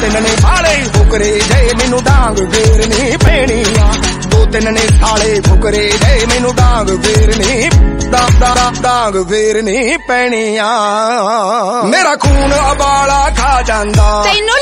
ਤਿੰਨ ਨੇ ਸਾਲੇ ਫੁਕਰੇ ਜੇ ਮੈਨੂੰ ਡਾਂਗ ਫੇਰਨੀ ਪੈਣੀ ਆ ਦੋ ਤਿੰਨ ਨੇ ਸਾਲੇ ਫੁਕਰੇ ਜੇ ਮੈਨੂੰ ਡਾਂਗ ਫੇਰਨੀ ਦਾ ਦਾ ਡਾਂਗ ਫੇਰਨੀ ਪੈਣੀ ਆ ਮੇਰਾ ਖੂਨ ਅਬਾਲਾ ਖਾ ਜਾਂਦਾ ਤੈਨੂੰ